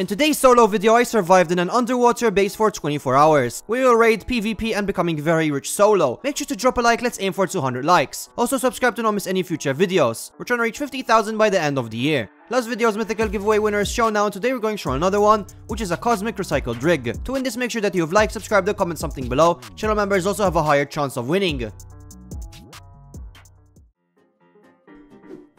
In today's solo video, I survived in an underwater base for 24 hours. We will raid PvP and becoming very rich solo. Make sure to drop a like, let's aim for 200 likes. Also subscribe to not miss any future videos. We're trying to reach 50,000 by the end of the year. Last video's mythical giveaway winner is shown now and today we're going to show another one, which is a cosmic recycled rig. To win this, make sure that you have liked, subscribed, and comment something below. Channel members also have a higher chance of winning.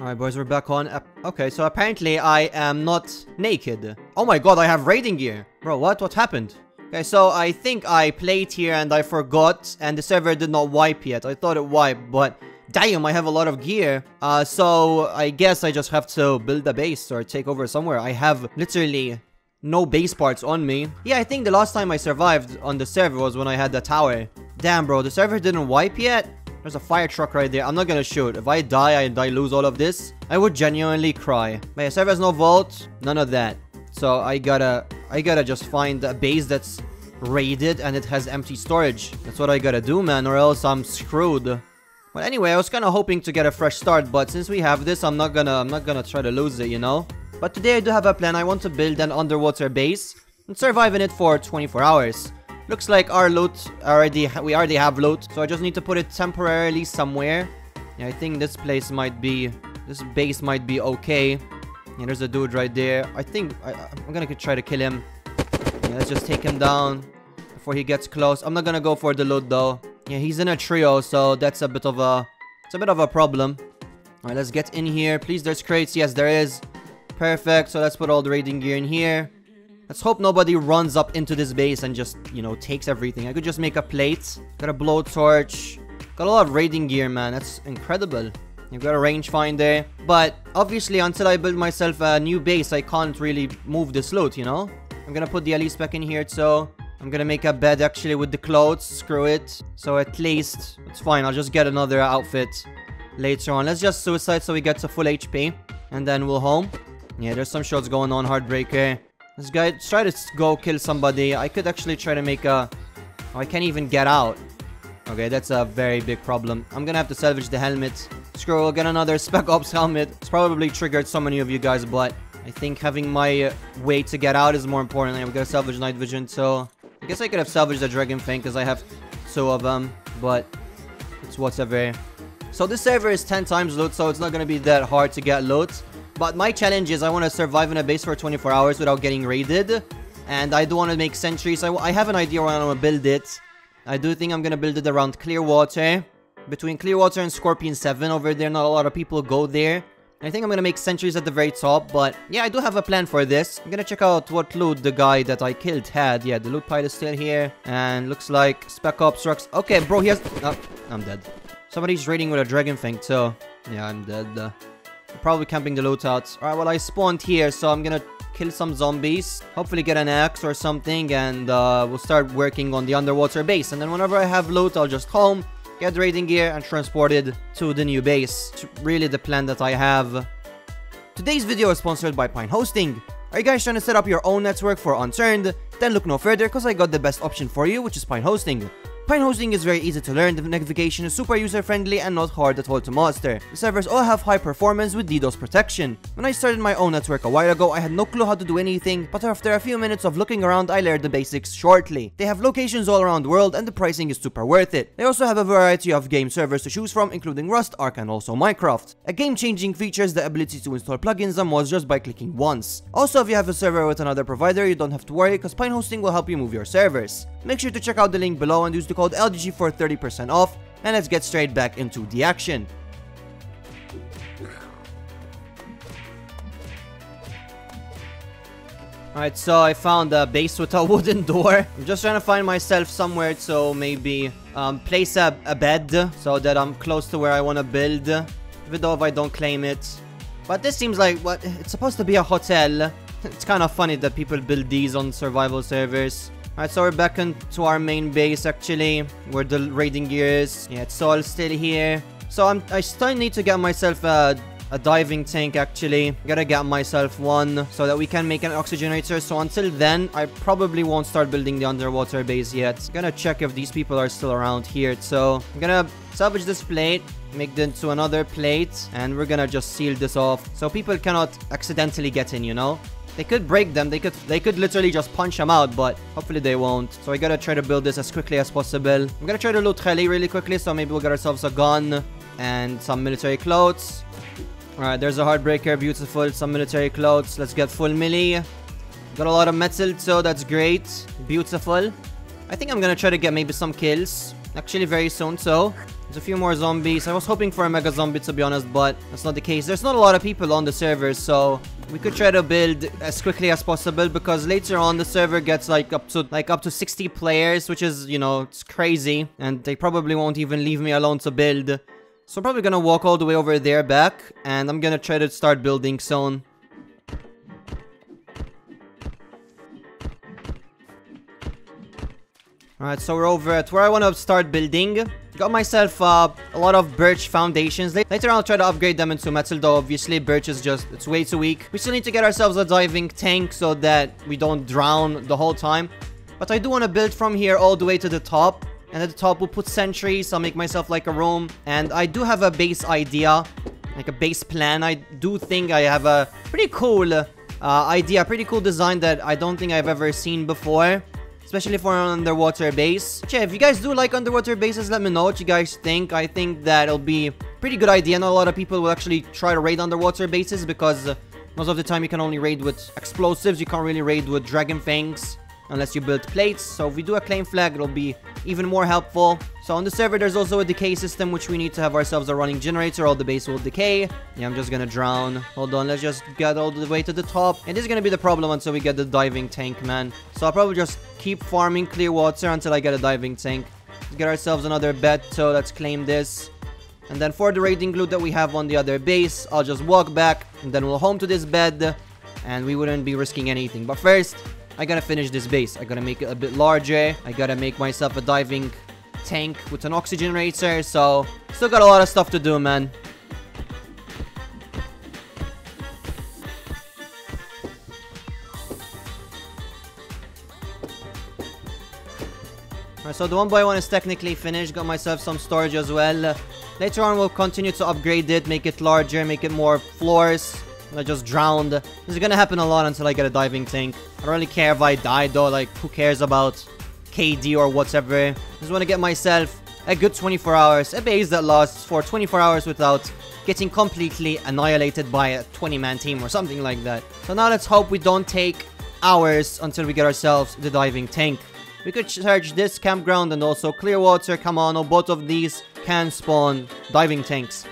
Alright boys, we're back on. okay, so apparently I am not naked. Oh my god, I have raiding gear. Bro, what? What happened? Okay, so I think I played here and I forgot and the server did not wipe yet. I thought it wiped, but damn, I have a lot of gear. Uh, so I guess I just have to build a base or take over somewhere. I have literally no base parts on me. Yeah, I think the last time I survived on the server was when I had the tower. Damn, bro, the server didn't wipe yet? There's a fire truck right there. I'm not gonna shoot. If I die and I lose all of this, I would genuinely cry. My server has no vault. None of that. So I gotta, I gotta just find a base that's raided and it has empty storage. That's what I gotta do, man, or else I'm screwed. Well, anyway, I was kind of hoping to get a fresh start, but since we have this, I'm not gonna, I'm not gonna try to lose it, you know? But today I do have a plan. I want to build an underwater base and survive in it for 24 hours. Looks like our loot already, we already have loot. So I just need to put it temporarily somewhere. Yeah, I think this place might be, this base might be okay. Yeah, there's a dude right there. I think, I, am gonna try to kill him. Yeah, let's just take him down before he gets close. I'm not gonna go for the loot though. Yeah, he's in a trio, so that's a bit of a, it's a bit of a problem. Alright, let's get in here. Please, there's crates. Yes, there is. Perfect. So let's put all the raiding gear in here. Let's hope nobody runs up into this base and just, you know, takes everything. I could just make a plate. Got a blowtorch. Got a lot of raiding gear, man. That's incredible. You've got a rangefinder. But obviously, until I build myself a new base, I can't really move this loot, you know? I'm gonna put the elite back in here, so... I'm gonna make a bed actually with the clothes. Screw it. So at least, it's fine. I'll just get another outfit later on. Let's just suicide so we get to full HP. And then we'll home. Yeah, there's some shots going on. Heartbreaker. This guy try to go kill somebody. I could actually try to make a... Oh, I can't even get out. Okay, that's a very big problem. I'm gonna have to salvage the helmet. Screw, we'll get another Spec Ops helmet. It's probably triggered so many of you guys, but I think having my uh, way to get out is more important. I'm gonna salvage night vision, so... I guess I could have salvaged the Dragon Fang because I have two of them, but it's whatever. So this server is 10 times loot, so it's not gonna be that hard to get loot. But my challenge is I want to survive in a base for 24 hours without getting raided. And I do want to make sentries. I, I have an idea where I want to build it. I do think I'm going to build it around Clearwater. Between Clearwater and Scorpion 7 over there, not a lot of people go there. I think I'm gonna make sentries at the very top, but yeah, I do have a plan for this. I'm gonna check out what loot the guy that I killed had. Yeah, the loot pile is still here, and looks like Spec Ops Rocks. Okay, bro, he has... Oh, I'm dead. Somebody's raiding with a Dragon Fang, so... Yeah, I'm dead. Uh, Probably camping the lootouts. Alright, well, I spawned here, so I'm gonna kill some zombies. Hopefully get an axe or something, and uh, we'll start working on the underwater base. And then whenever I have loot, I'll just home, get raiding gear, and transport it to the new base. It's really the plan that I have. Today's video is sponsored by Pine Hosting. Are you guys trying to set up your own network for Unturned? Then look no further because I got the best option for you, which is Pine Hosting. Pine hosting is very easy to learn, the navigation is super user friendly and not hard at all to master. The servers all have high performance with DDoS protection. When I started my own network a while ago, I had no clue how to do anything, but after a few minutes of looking around, I learned the basics shortly. They have locations all around the world and the pricing is super worth it. They also have a variety of game servers to choose from, including Rust, Ark and also Minecraft. A game-changing feature is the ability to install plugins and mods just by clicking once. Also, if you have a server with another provider, you don't have to worry because Pine Hosting will help you move your servers. Make sure to check out the link below and use the code LDG for 30% off, and let's get straight back into the action. Alright, so I found a base with a wooden door. I'm just trying to find myself somewhere to maybe um, place a, a bed so that I'm close to where I want to build, even though if I don't claim it. But this seems like what it's supposed to be a hotel. It's kind of funny that people build these on survival servers. Alright, so we're back into our main base actually, where the raiding gear is. Yeah, it's all still here. So I'm, I still need to get myself a, a diving tank actually. Gotta get myself one so that we can make an oxygenator. So until then, I probably won't start building the underwater base yet. Gonna check if these people are still around here. So I'm gonna salvage this plate make it into another plate and we're gonna just seal this off so people cannot accidentally get in you know They could break them. They could they could literally just punch them out, but hopefully they won't. So I gotta try to build this as quickly as possible. I'm gonna try to loot Heli really quickly, so maybe we'll get ourselves a gun and some military clothes. Alright, there's a Heartbreaker. Beautiful. Some military clothes. Let's get full melee. Got a lot of metal, so that's great. Beautiful. I think I'm gonna try to get maybe some kills. Actually, very soon, so... There's a few more zombies. I was hoping for a mega zombie, to be honest, but that's not the case. There's not a lot of people on the server, so... We could try to build as quickly as possible, because later on, the server gets, like, up to, like, up to 60 players, which is, you know, it's crazy. And they probably won't even leave me alone to build. So I'm probably gonna walk all the way over there back, and I'm gonna try to start building soon. Alright, so we're over at where I want to start building. Got myself uh, a lot of birch foundations. Later on, I'll try to upgrade them into metal, though obviously birch is just, it's way too weak. We still need to get ourselves a diving tank so that we don't drown the whole time. But I do want to build from here all the way to the top. And at the top, we'll put sentries. I'll make myself like a room. And I do have a base idea, like a base plan. I do think I have a pretty cool uh, idea, pretty cool design that I don't think I've ever seen before especially for an underwater base. Yeah, if you guys do like underwater bases, let me know what you guys think. I think that it'll be a pretty good idea. Not a lot of people will actually try to raid underwater bases because uh, most of the time you can only raid with explosives. You can't really raid with dragon fangs unless you build plates. So if we do a claim flag, it'll be even more helpful. So on the server, there's also a decay system, which we need to have ourselves a running generator, or the base will decay. Yeah, I'm just gonna drown. Hold on, let's just get all the way to the top. And this is gonna be the problem until we get the diving tank, man. So I'll probably just keep farming Clearwater until I get a diving tank. Let's get ourselves another bed, so let's claim this. And then for the raiding loot that we have on the other base, I'll just walk back, and then we'll home to this bed, and we wouldn't be risking anything. But first, I gotta finish this base. I gotta make it a bit larger. I gotta make myself a diving tank with an oxygenator. So, still got a lot of stuff to do, man. Alright, so the 1x1 is technically finished. Got myself some storage as well. Later on, we'll continue to upgrade it, make it larger, make it more floors. I just drowned. This is gonna happen a lot until I get a diving tank. I don't really care if I die though, like who cares about KD or whatever. Just want to get myself a good 24 hours, a base that lasts for 24 hours without getting completely annihilated by a 20-man team or something like that. So now let's hope we don't take hours until we get ourselves the diving tank. We could search this campground and also Clearwater, Come Kamano, oh, both of these can spawn diving tanks.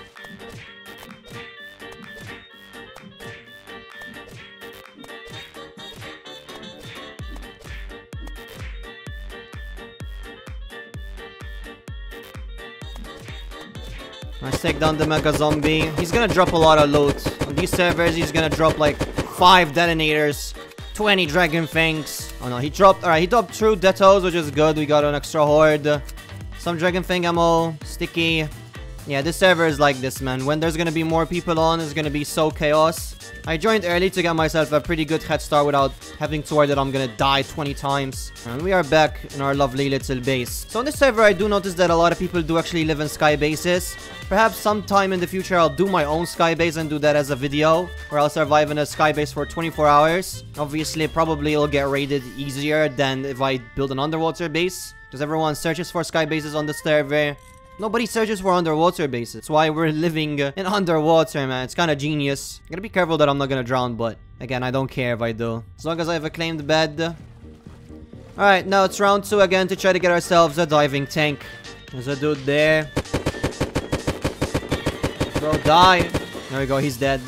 Let's take down the Mega Zombie. He's gonna drop a lot of loot. On these servers, he's gonna drop like 5 detonators, 20 Dragon Fangs. Oh no, he dropped... Alright, he dropped 2 Detos, which is good. We got an extra Horde. Some Dragon Fang ammo, Sticky. Yeah, this server is like this, man. When there's gonna be more people on, it's gonna be so chaos. I joined early to get myself a pretty good head start without having to worry that I'm gonna die 20 times. And we are back in our lovely little base. So on this server, I do notice that a lot of people do actually live in sky bases. Perhaps sometime in the future, I'll do my own sky base and do that as a video. Where I'll survive in a sky base for 24 hours. Obviously, probably it'll get raided easier than if I build an underwater base. Because everyone searches for sky bases on the server. Nobody searches for underwater bases. That's why we're living in underwater, man. It's kind of genius. Gotta be careful that I'm not gonna drown, but again, I don't care if I do. As long as I have a claimed bed. Alright, now it's round two again to try to get ourselves a diving tank. There's a dude there. Bro, die. There we go, he's dead.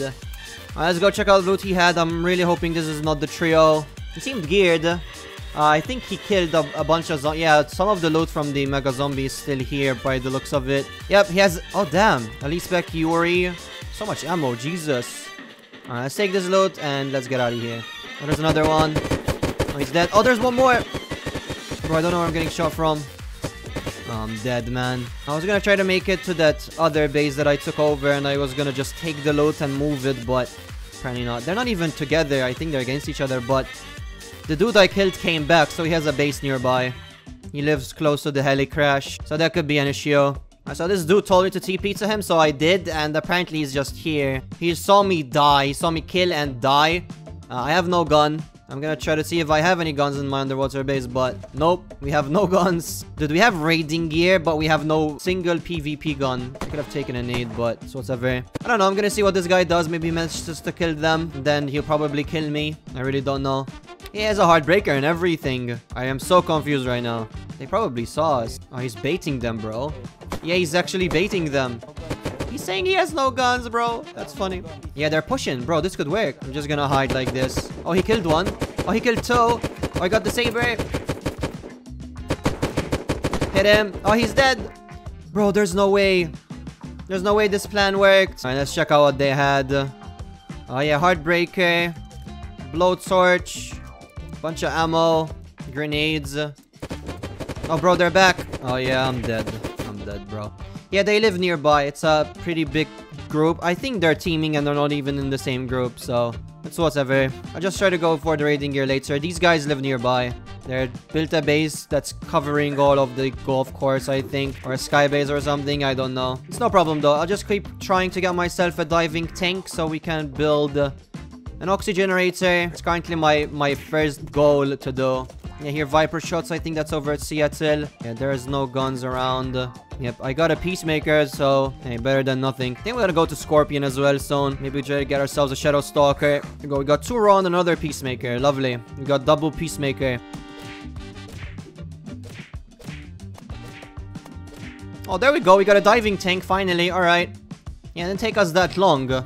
Let's go check out the loot he had. I'm really hoping this is not the trio. He seemed geared. Uh, I think he killed a, a bunch of Yeah, some of the loot from the Mega Zombie is still here by the looks of it. Yep, he has... Oh, damn. Alicepack, Yuri. So much ammo, Jesus. Let's take this loot and let's get out of here. Oh, there's another one. Oh, he's dead. Oh, there's one more! Bro, I don't know where I'm getting shot from. I'm dead, man. I was gonna try to make it to that other base that I took over and I was gonna just take the loot and move it, but apparently not. They're not even together. I think they're against each other, but the dude I killed came back, so he has a base nearby. He lives close to the heli crash, so that could be an issue. So this dude told me to TP to him, so I did, and apparently he's just here. He saw me die, he saw me kill and die. Uh, I have no gun. I'm gonna try to see if I have any guns in my underwater base, but nope, we have no guns. Did we have raiding gear, but we have no single PvP gun. I could have taken a nade, but it's whatever. I don't know, I'm gonna see what this guy does. Maybe he manages to kill them, then he'll probably kill me. I really don't know. He has a heartbreaker and everything. I am so confused right now. They probably saw us. Oh, he's baiting them, bro. Yeah, he's actually baiting them. He's saying he has no guns, bro. That's funny. Yeah, they're pushing. Bro, this could work. I'm just gonna hide like this. Oh, he killed one. Oh, he killed two. Oh, I got the saber. Hit him. Oh, he's dead. Bro, there's no way. There's no way this plan worked. Alright, let's check out what they had. Oh, yeah, Heartbreaker. Blowtorch. Bunch of ammo. Grenades. Oh, bro, they're back. Oh, yeah, I'm dead. I'm dead, bro. Yeah, they live nearby. It's a pretty big group. I think they're teaming and they're not even in the same group, so it's whatever. I'll just try to go for the raiding gear later. These guys live nearby. They're built a base that's covering all of the golf course, I think. Or a sky base or something, I don't know. It's no problem though. I'll just keep trying to get myself a diving tank so we can build an oxygenerator. It's currently my, my first goal to do. Yeah, here Viper shots. I think that's over at Seattle. Yeah, there's no guns around. Yep, I got a Peacemaker, so hey, better than nothing. I think we're gonna go to Scorpion as well soon. Maybe we try to get ourselves a Shadow Stalker. We go. We got two raw and another Peacemaker. Lovely. We got double Peacemaker. Oh, there we go. We got a diving tank finally. All right. Yeah, it didn't take us that long.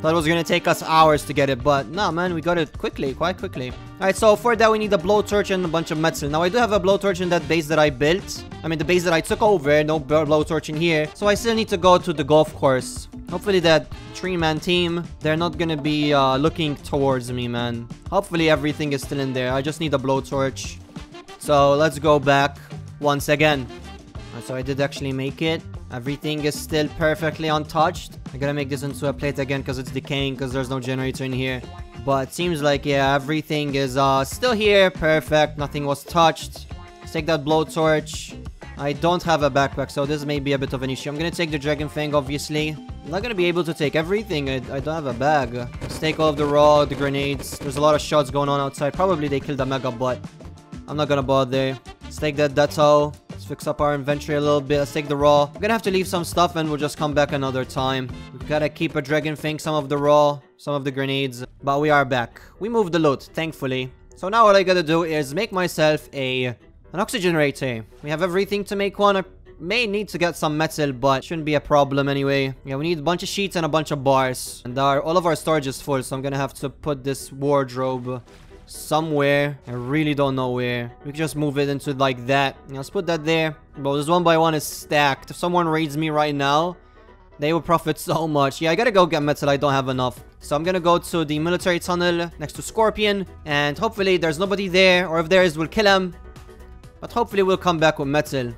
Thought it was gonna take us hours to get it, but nah, man, we got it quickly, quite quickly. Alright, so for that we need a blowtorch and a bunch of metal. Now, I do have a blowtorch in that base that I built. I mean, the base that I took over, no blowtorch in here. So I still need to go to the golf course. Hopefully that three-man team, they're not gonna be uh, looking towards me, man. Hopefully everything is still in there. I just need a blowtorch. So let's go back once again. So I did actually make it. Everything is still perfectly untouched. I gotta make this into a plate again because it's decaying because there's no generator in here. But it seems like, yeah, everything is uh, still here. Perfect. Nothing was touched. Let's take that blowtorch. I don't have a backpack, so this may be a bit of an issue. I'm gonna take the Dragon Fang, obviously. I'm not gonna be able to take everything. I, I don't have a bag. Let's take all of the raw, the grenades. There's a lot of shots going on outside. Probably they killed a Mega, but I'm not gonna bother. Let's take that Deto fix up our inventory a little bit. Let's take the raw. We're gonna have to leave some stuff and we'll just come back another time. We gotta keep a dragon fang, some of the raw, some of the grenades. But we are back. We moved the loot, thankfully. So now all I gotta do is make myself a an oxygenator. We have everything to make one. I may need to get some metal, but shouldn't be a problem anyway. Yeah, we need a bunch of sheets and a bunch of bars. And our, all of our storage is full, so I'm gonna have to put this wardrobe somewhere. I really don't know where. We can just move it into like that. Let's put that there. Bro, this one by one is stacked. If someone raids me right now, they will profit so much. Yeah, I gotta go get metal. I don't have enough. So I'm gonna go to the military tunnel next to Scorpion. And hopefully there's nobody there. Or if there is, we'll kill him. But hopefully we'll come back with metal.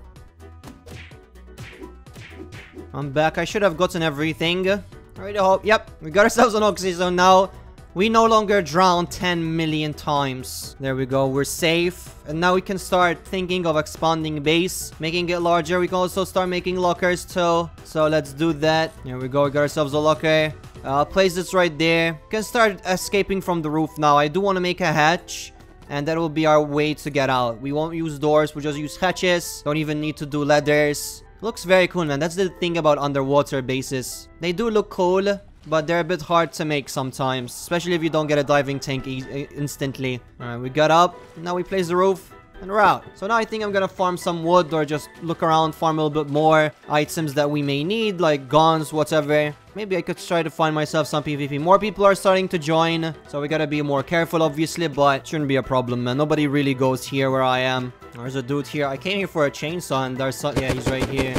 I'm back. I should have gotten everything. I really hope. Yep, we got ourselves an oxy. Now we no longer drown 10 million times. There we go, we're safe. And now we can start thinking of expanding base, making it larger. We can also start making lockers too. So let's do that. Here we go, we got ourselves a locker. I'll place this right there. We can start escaping from the roof now. I do want to make a hatch. And that will be our way to get out. We won't use doors, we'll just use hatches. Don't even need to do ladders. Looks very cool, man. That's the thing about underwater bases. They do look cool, but they're a bit hard to make sometimes, especially if you don't get a diving tank e instantly. Alright, we got up, now we place the roof, and we're out. So now I think I'm gonna farm some wood or just look around, farm a little bit more items that we may need, like guns, whatever. Maybe I could try to find myself some PvP. More people are starting to join, so we gotta be more careful, obviously, but shouldn't be a problem, man. Nobody really goes here where I am. There's a dude here. I came here for a chainsaw, and there's... some. Yeah, he's right here.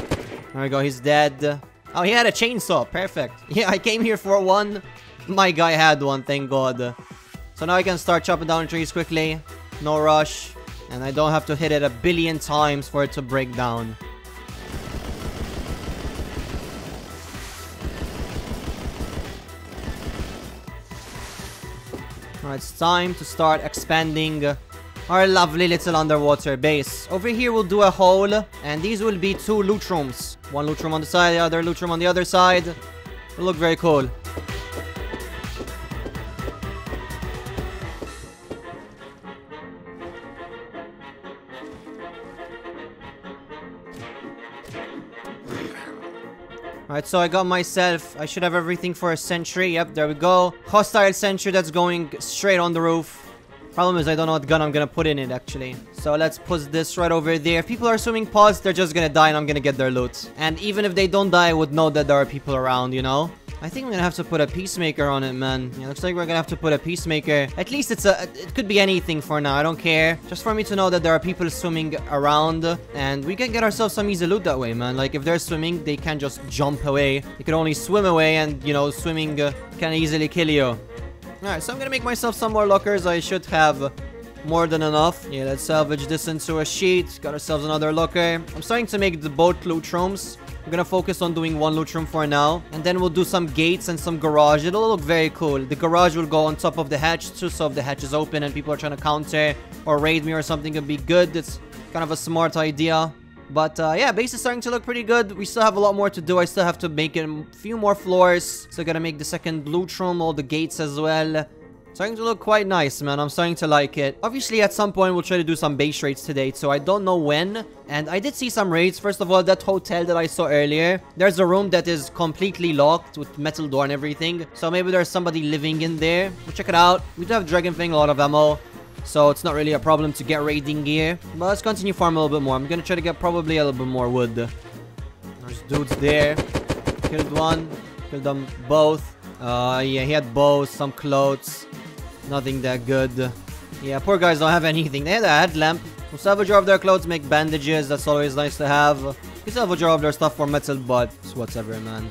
There we go, he's dead. Oh, he had a chainsaw. Perfect. Yeah, I came here for one. My guy had one, thank god. So now I can start chopping down trees quickly. No rush. And I don't have to hit it a billion times for it to break down. Alright, it's time to start expanding our lovely little underwater base. Over here, we'll do a hole, and these will be two loot rooms. One loot room on the side, the other loot room on the other side. It looked very cool. Alright, so I got myself, I should have everything for a sentry, yep, there we go. Hostile sentry that's going straight on the roof. Problem is I don't know what gun I'm gonna put in it actually. So let's put this right over there. If people are swimming pods, they're just gonna die and I'm gonna get their loot. And even if they don't die, I would know that there are people around, you know? I think I'm gonna have to put a peacemaker on it, man. It looks like we're gonna have to put a peacemaker. At least it's a- it could be anything for now, I don't care. Just for me to know that there are people swimming around. And we can get ourselves some easy loot that way, man. Like, if they're swimming, they can't just jump away. They can only swim away and, you know, swimming uh, can easily kill you. Alright, so I'm gonna make myself some more lockers. I should have more than enough. Yeah, let's salvage this into a sheet. Got ourselves another locker. I'm starting to make the boat loot rooms. I'm gonna focus on doing one loot room for now. And then we'll do some gates and some garage. It'll look very cool. The garage will go on top of the hatch too. So if the hatch is open and people are trying to counter or raid me or something, it'll be good. It's kind of a smart idea. But uh, yeah, base is starting to look pretty good. We still have a lot more to do. I still have to make a few more floors. So gotta make the second blue room, all the gates as well. Starting to look quite nice, man. I'm starting to like it. Obviously, at some point, we'll try to do some base raids today, so I don't know when. And I did see some raids. First of all, that hotel that I saw earlier. There's a room that is completely locked with metal door and everything. So maybe there's somebody living in there. We'll check it out. We do have Dragon Fang, a lot of ammo. So it's not really a problem to get raiding gear. But let's continue farm a little bit more. I'm gonna try to get probably a little bit more wood. There's dudes there. Killed one. Killed them both. Uh, yeah, he had bows, some clothes. Nothing that good. Yeah, poor guys don't have anything. They had a headlamp. We'll salvage of their clothes, make bandages. That's always nice to have. We salvage of their stuff for metal, but it's whatever, man.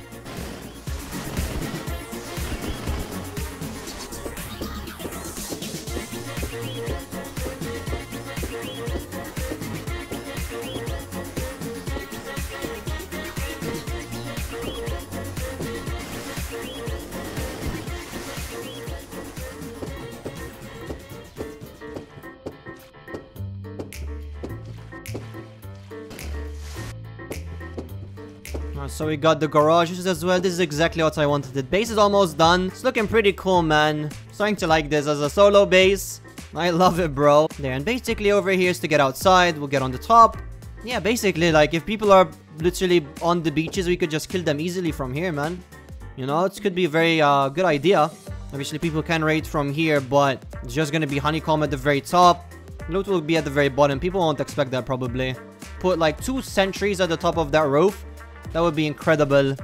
So we got the garages as well. This is exactly what I wanted. The base is almost done. It's looking pretty cool, man. Starting to like this as a solo base. I love it, bro. There, and basically over here is to get outside. We'll get on the top. Yeah, basically, like, if people are literally on the beaches, we could just kill them easily from here, man. You know, it could be a very uh, good idea. Obviously, people can raid from here, but it's just gonna be honeycomb at the very top. Loot will be at the very bottom. People won't expect that, probably. Put, like, two sentries at the top of that roof. That would be incredible.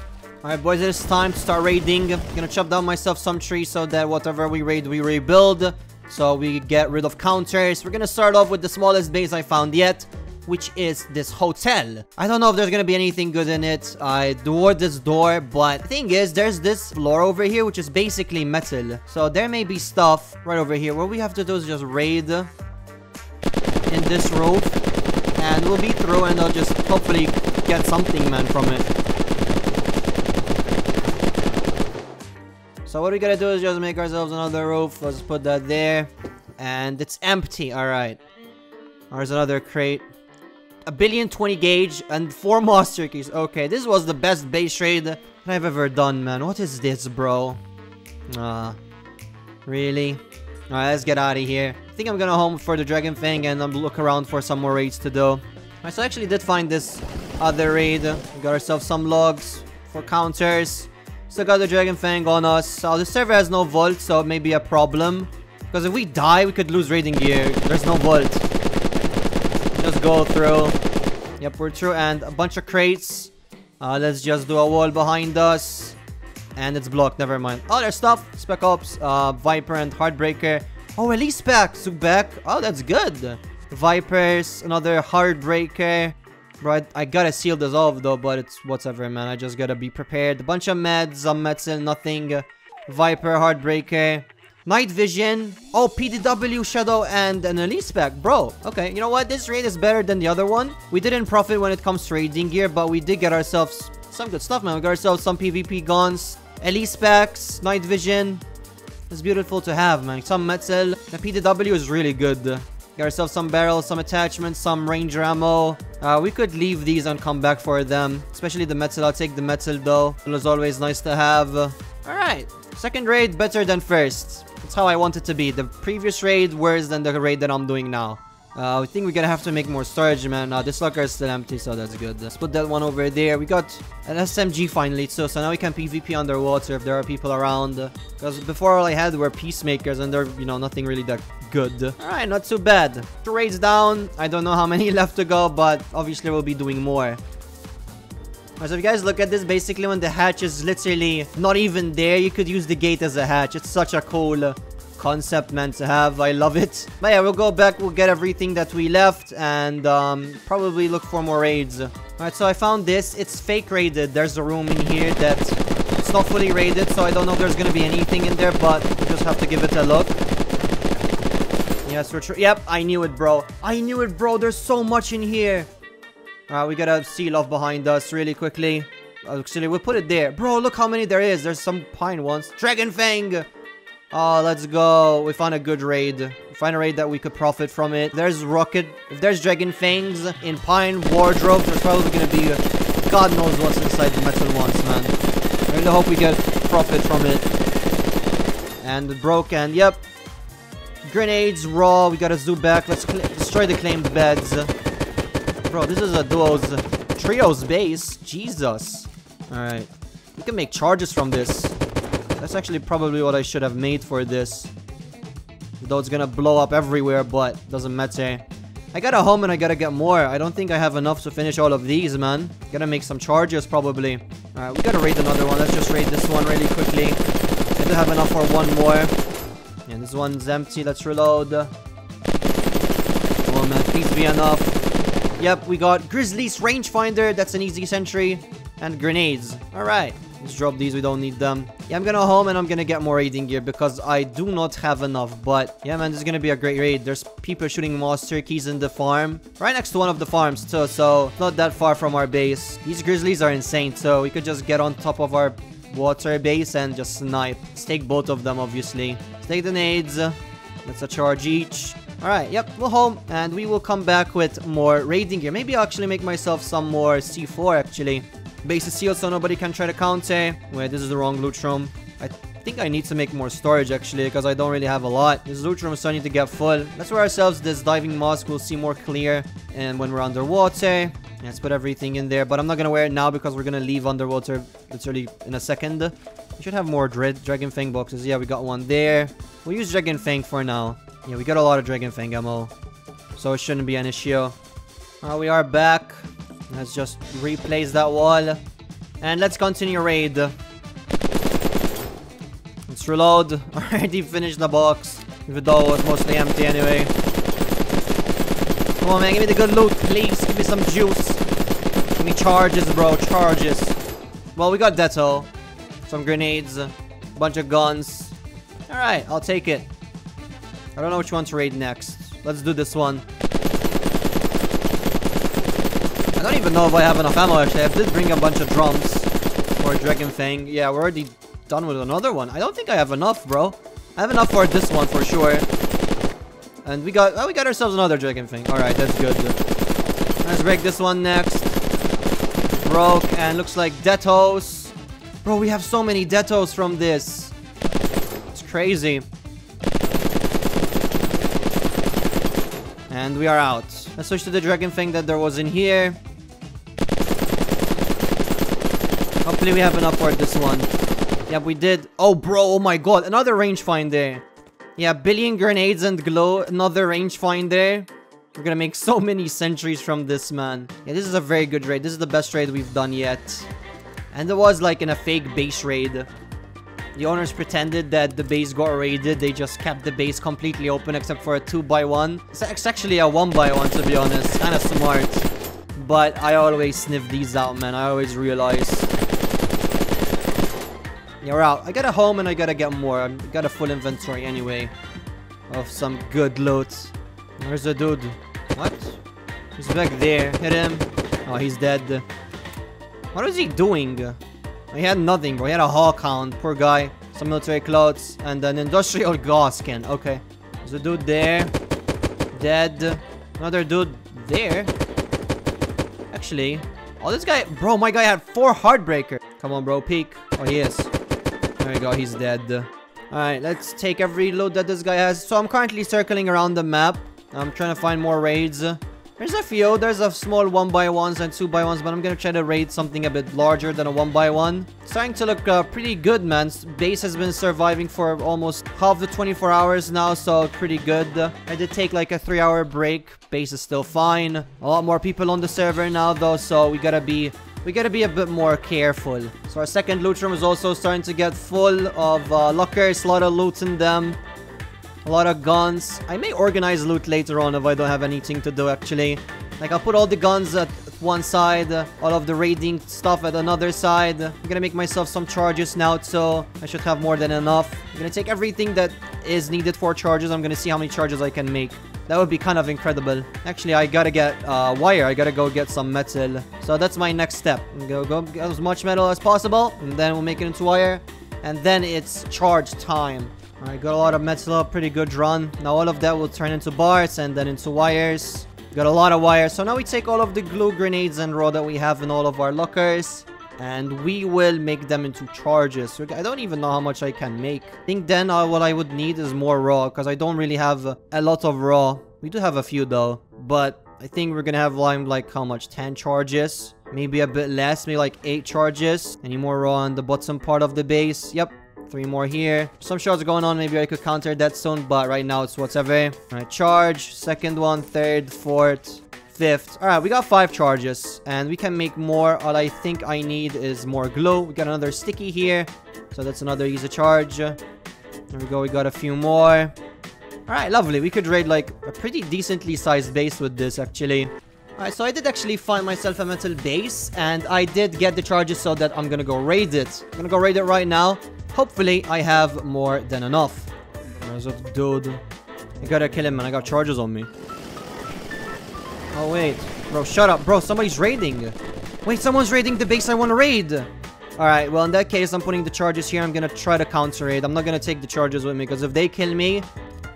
Alright, boys, it's time to start raiding. gonna chop down myself some trees so that whatever we raid, we rebuild. So we get rid of counters. We're gonna start off with the smallest base I found yet, which is this hotel. I don't know if there's gonna be anything good in it. I doored this door, but the thing is, there's this floor over here, which is basically metal. So there may be stuff right over here. What we have to do is just raid in this roof. And we'll be through and I'll just hopefully get something, man, from it. So what we gotta do is just make ourselves another roof. Let's put that there. And it's empty. Alright. There's another crate. A billion 20 gauge and four monster keys. Okay, this was the best base trade that I've ever done, man. What is this, bro? Ah. really? Alright, let's get out of here. I think I'm gonna home for the Dragon Fang and um, look around for some more raids to do. Alright, so I actually did find this other raid. Got ourselves some logs for counters. Still got the Dragon Fang on us. So the server has no vault, so it may be a problem. Because if we die, we could lose raiding gear. There's no vault. Just go through. Yep, we're through. And a bunch of crates. Uh, let's just do a wall behind us. And it's blocked, never mind. Other stuff, Spec Ops, uh, Viper and Heartbreaker. Oh, Elise pack, Zubek. Oh, that's good. Vipers, another Heartbreaker. Right, I gotta seal off though, but it's whatever, man. I just gotta be prepared. A bunch of meds, some metal, nothing. Viper, Heartbreaker. Night Vision. Oh, PDW, Shadow, and an Alicepack. Bro, okay. You know what? This raid is better than the other one. We didn't profit when it comes to raiding gear, but we did get ourselves some good stuff, man. We got ourselves some PvP guns. Alicepacks, Night Vision. It's beautiful to have, man. Some metal. The PDW is really good. Got ourselves some barrels, some attachments, some ranger ammo. Uh, we could leave these and come back for them. Especially the metal. I'll take the metal though. It was always nice to have. Alright. Second raid better than first. That's how I want it to be. The previous raid worse than the raid that I'm doing now. Uh, I think we're gonna have to make more storage, man. Uh, this locker is still empty, so that's good. Let's put that one over there. We got an SMG finally, too, so now we can PvP underwater if there are people around. Because before all I had were peacemakers, and they're, you know, nothing really that good. Alright, not too bad. Two raids down. I don't know how many left to go, but obviously we'll be doing more. So if you guys look at this, basically when the hatch is literally not even there, you could use the gate as a hatch. It's such a cool concept meant to have. I love it. But yeah, we'll go back. We'll get everything that we left and um, probably look for more raids. Alright, so I found this. It's fake raided. There's a room in here that it's not fully raided, so I don't know if there's to be anything in there, but we just have to give it a look. Yes, we're. Yep, I knew it, bro. I knew it, bro. There's so much in here. Alright, we gotta seal off behind us really quickly. Actually, we'll put it there. Bro, look how many there is. There's some pine ones. Dragon Fang! Oh, let's go. We found a good raid. We find a raid that we could profit from it. There's Rocket. If there's Dragon Fangs in Pine Wardrobe, there's probably gonna be uh, God knows what's inside the metal ones, man. I really hope we get profit from it. And broken. Yep. Grenades, raw. We gotta zoom back. Let's destroy the claimed beds. Bro, this is a duo's trio's base. Jesus. Alright. We can make charges from this. That's actually probably what I should have made for this. Though it's gonna blow up everywhere, but doesn't matter. I got a home and I gotta get more. I don't think I have enough to finish all of these, man. Gotta make some charges, probably. Alright, we gotta raid another one. Let's just raid this one really quickly. I do have enough for one more. Yeah, this one's empty. Let's reload. Come on, man. Please be enough. Yep, we got Grizzly's rangefinder. That's an easy sentry. And grenades. Alright. Let's drop these. We don't need them. Yeah, I'm gonna home and I'm gonna get more raiding gear because I do not have enough. But yeah, man, this is gonna be a great raid. There's people shooting moss turkeys in the farm. Right next to one of the farms too, so not that far from our base. These grizzlies are insane, so we could just get on top of our water base and just snipe. Let's take both of them, obviously. Let's take the nades. That's a charge each. Alright, yep, we'll home and we will come back with more raiding gear. Maybe I'll actually make myself some more C4 actually. Base is sealed so nobody can try to counter. Wait, this is the wrong loot room. I think I need to make more storage actually because I don't really have a lot. This loot room is starting to get full. Let's wear ourselves this diving mask. We'll see more clear. And when we're underwater, let's put everything in there. But I'm not going to wear it now because we're going to leave underwater literally in a second. We should have more dread Dragon Fang boxes. Yeah, we got one there. We'll use Dragon Fang for now. Yeah, we got a lot of Dragon Fang ammo. So it shouldn't be an issue. Uh, we are back. Let's just replace that wall. And let's continue raid. Let's reload. Already finished the box. Though it was mostly empty anyway. Come on, man. Give me the good loot, please. Give me some juice. Give me charges, bro. Charges. Well, we got Deto. Some grenades. A bunch of guns. Alright, I'll take it. I don't know which one to raid next. Let's do this one. I don't even know if I have enough ammo actually. I did bring a bunch of drums for a Dragon Fang. Yeah, we're already done with another one. I don't think I have enough, bro. I have enough for this one for sure. And we got oh, we got ourselves another Dragon Fang. Alright, that's good. Let's break this one next. Broke and looks like Detos. Bro, we have so many Detos from this. It's crazy. And we are out. Let's switch to the Dragon thing that there was in here. Hopefully we have enough for this one. Yeah, we did. Oh, bro. Oh, my God. Another rangefinder. Yeah, billion grenades and glow. Another rangefinder. We're gonna make so many sentries from this, man. Yeah, this is a very good raid. This is the best raid we've done yet. And it was like in a fake base raid. The owners pretended that the base got raided. They just kept the base completely open except for a 2x1. It's actually a 1x1 to be honest. Kinda smart. But I always sniff these out, man. I always realize we're out. I got a home and I gotta get more. I got a full inventory anyway. Of some good loot. Where's the dude? What? He's back there. Hit him. Oh, he's dead. What is he doing? He had nothing, bro. He had a Hawkhound. Poor guy. Some military clothes. And an industrial gas can. Okay. There's a dude there. Dead. Another dude there. Actually. Oh, this guy. Bro, my guy had four Heartbreaker. Come on, bro. Peek. Oh, he is. There we go, he's dead. Alright, let's take every load that this guy has. So I'm currently circling around the map. I'm trying to find more raids. There's a few. There's a small 1 by ones and 2 by ones but I'm gonna try to raid something a bit larger than a 1 by one Starting to look uh, pretty good, man. Base has been surviving for almost half the 24 hours now, so pretty good. I did take like a 3-hour break. Base is still fine. A lot more people on the server now, though, so we gotta be we gotta be a bit more careful. So our second loot room is also starting to get full of uh, lockers, a lot of loot in them. A lot of guns. I may organize loot later on if I don't have anything to do actually. Like I'll put all the guns at one side, all of the raiding stuff at another side. I'm gonna make myself some charges now, so I should have more than enough. I'm gonna take everything that is needed for charges. I'm gonna see how many charges I can make. That would be kind of incredible. Actually, I gotta get uh, wire. I gotta go get some metal. So that's my next step. Gonna go get as much metal as possible, and then we'll make it into wire. And then it's charge time. Alright, got a lot of metal, pretty good run. Now all of that will turn into bars and then into wires. Got a lot of wires. So now we take all of the glue grenades and raw that we have in all of our lockers. And we will make them into charges. I don't even know how much I can make. I think then uh, what I would need is more raw. Because I don't really have a lot of raw. We do have a few though. But I think we're gonna have like, like how much? 10 charges? Maybe a bit less. Maybe like 8 charges. Any more raw on the bottom part of the base? Yep. Three more here. Some shots going on. Maybe I could counter that soon, but right now it's whatever. Eh? Alright, charge. Second one, third, fourth, fifth. Alright, we got five charges. And we can make more. All I think I need is more glue. We got another sticky here. So that's another easy charge. There we go. We got a few more. Alright, lovely. We could raid like a pretty decently sized base with this, actually. Alright, so I did actually find myself a metal base, and I did get the charges so that I'm gonna go raid it. I'm gonna go raid it right now. Hopefully, I have more than enough. Where's that dude? I gotta kill him, man. I got charges on me. Oh, wait. Bro, shut up. Bro, somebody's raiding. Wait, someone's raiding the base I want to raid. Alright, well, in that case, I'm putting the charges here. I'm gonna try to counter raid. I'm not gonna take the charges with me, because if they kill me,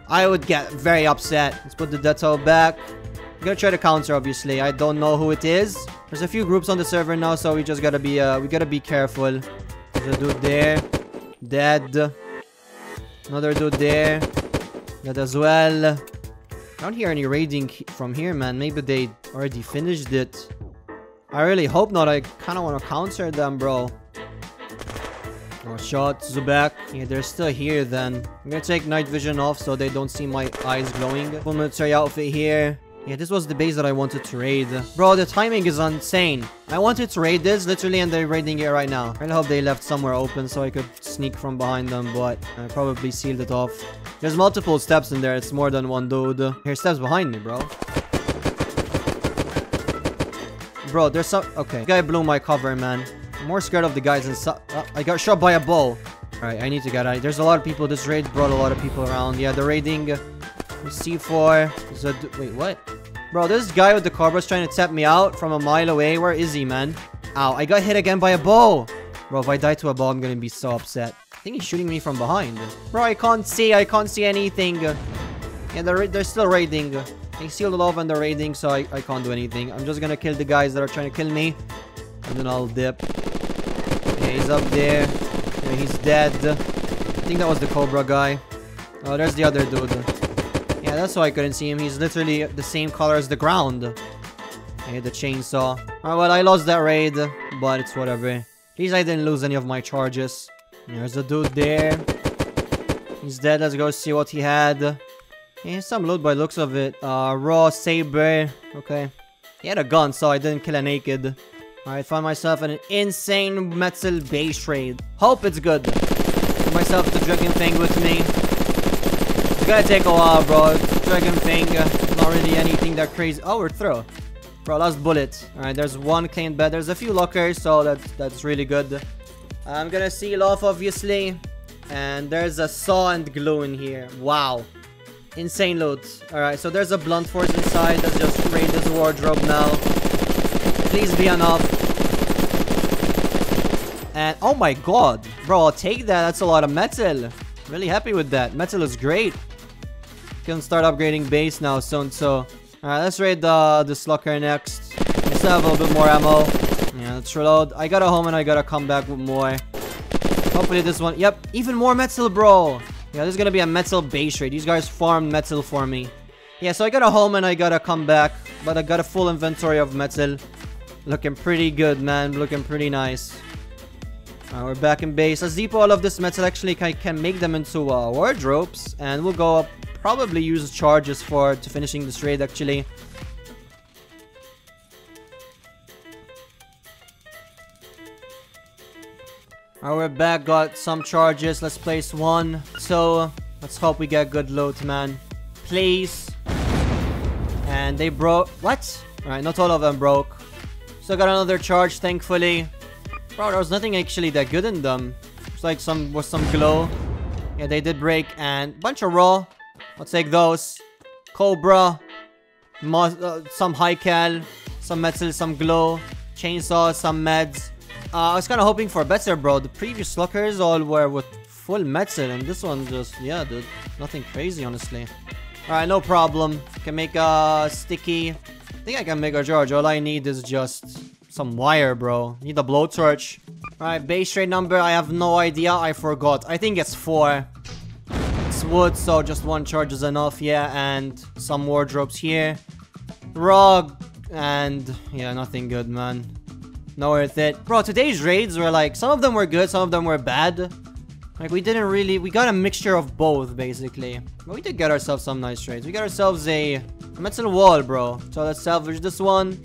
I would get very upset. Let's put the Deto back. I'm gonna try to counter, obviously. I don't know who it is. There's a few groups on the server now, so we just gotta be, uh, we gotta be careful. There's a dude there. Dead. Another dude there. Dead as well. I don't hear any raiding from here, man. Maybe they already finished it. I really hope not. I kind of want to counter them, bro. Oh, shot. Zubek. Yeah, they're still here then. I'm gonna take night vision off so they don't see my eyes glowing. Full military outfit here. Yeah, this was the base that I wanted to raid. Bro, the timing is insane. I wanted to raid this, literally, and they're raiding it right now. I hope they left somewhere open so I could sneak from behind them, but I probably sealed it off. There's multiple steps in there. It's more than one dude. Here, steps behind me, bro. Bro, there's some... Okay. guy blew my cover, man. I'm more scared of the guys inside. Oh, uh, I got shot by a bow. Alright, I need to get out. There's a lot of people. This raid brought a lot of people around. Yeah, they're raiding... C4. Wait, what? Bro, this guy with the Cobra is trying to tap me out from a mile away. Where is he, man? Ow, I got hit again by a bow. Bro, if I die to a bow, I'm gonna be so upset. I think he's shooting me from behind. Bro, I can't see. I can't see anything. Yeah, they're, they're still raiding. They sealed it off and they're raiding, so I, I can't do anything. I'm just gonna kill the guys that are trying to kill me. And then I'll dip. He's up there. Yeah, he's dead. I think that was the Cobra guy. Oh, there's the other dude. Yeah, that's why I couldn't see him. He's literally the same color as the ground. I hit the chainsaw. Alright, well, I lost that raid, but it's whatever. At least I didn't lose any of my charges. There's a dude there. He's dead. Let's go see what he had. He has some loot by looks of it. Uh, raw saber. Okay. He had a gun, so I didn't kill a naked. Alright, found myself in an insane metal base raid. Hope it's good. Put myself the Dragon thing with me gonna take a while, bro. Dragon Fang, uh, not really anything that crazy. Oh, we're through. Bro, last bullet. Alright, there's one clean bed. There's a few lockers, so that's, that's really good. I'm gonna seal off, obviously. And there's a saw and glue in here. Wow. Insane loot. Alright, so there's a blunt force inside. Let's just raid this wardrobe now. Please be enough. And, oh my god. Bro, I'll take that. That's a lot of metal. Really happy with that. Metal is great can start upgrading base now soon, so... Alright, let's raid the, the Slucker next. Let's have a little bit more ammo. Yeah, let's reload. I got a home and I gotta come back with more. Hopefully this one... Yep, even more metal, bro! Yeah, this is gonna be a metal base raid. These guys farmed metal for me. Yeah, so I got a home and I gotta come back. But I got a full inventory of metal. Looking pretty good, man. Looking pretty nice. We're back in base. Let's depot all of this metal. Actually, I can make them into uh, wardrobes. And we'll go up, probably use charges for to finishing this raid, actually. Alright, we're back. Got some charges. Let's place one. So, let's hope we get good loot, man. Please. And they broke. What? Alright, not all of them broke. So got another charge, thankfully. Bro, there was nothing actually that good in them. It's like some was some glow. Yeah, they did break. And bunch of raw. I'll take those. Cobra. Uh, some cal, Some metal, some Glow. Chainsaw, some Meds. Uh, I was kind of hoping for better, bro. The previous lockers all were with full metal, And this one just, yeah, dude. Nothing crazy, honestly. Alright, no problem. Can make a sticky. I think I can make a George. All I need is just some wire, bro. Need a blowtorch. Alright, base rate number, I have no idea. I forgot. I think it's 4 wood, so just one charge is enough. Yeah, and some wardrobes here. Rug. And yeah, nothing good, man. Not worth it. Bro, today's raids were like, some of them were good, some of them were bad. Like, we didn't really, we got a mixture of both, basically. But we did get ourselves some nice trades. We got ourselves a, metal wall, bro. So let's salvage this one.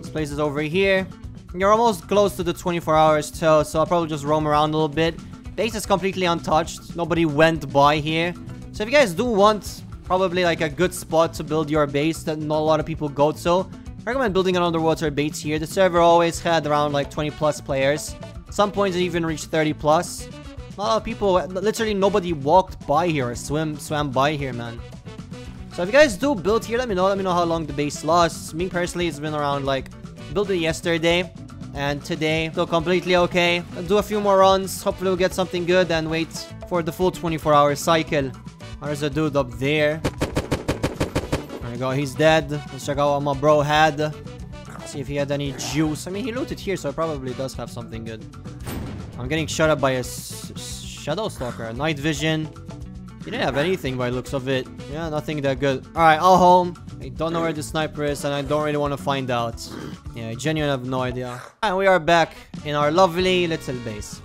This place is over here. You're almost close to the 24 hours too, so I'll probably just roam around a little bit. Base is completely untouched. Nobody went by here. So if you guys do want probably like a good spot to build your base that not a lot of people go to, I recommend building an underwater base here. The server always had around like 20 plus players. Some points it even reached 30 plus. A lot of people, literally nobody walked by here or swim, swam by here, man. So if you guys do build here, let me know. Let me know how long the base lasts. Me personally, it's been around like, built it yesterday. And today, still completely okay. I'll do a few more runs. Hopefully we'll get something good and wait for the full 24 hour cycle. There's a dude up there There we go. He's dead. Let's check out what my bro had. See if he had any juice. I mean, he looted here, so he probably does have something good. I'm getting shot up by a Shadow Stalker. Night Vision. He didn't have anything by looks of it. Yeah, nothing that good. Alright, I'll home. I don't know where the sniper is, and I don't really want to find out. Yeah, I genuinely have no idea. And we are back in our lovely little base.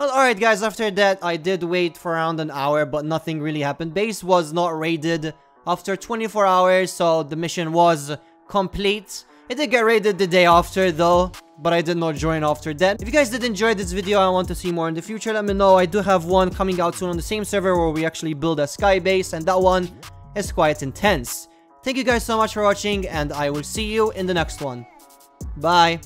Well, alright guys, after that, I did wait for around an hour, but nothing really happened. Base was not raided after 24 hours, so the mission was complete. It did get raided the day after though, but I did not join after that. If you guys did enjoy this video I want to see more in the future, let me know. I do have one coming out soon on the same server where we actually build a sky base, and that one is quite intense. Thank you guys so much for watching, and I will see you in the next one. Bye!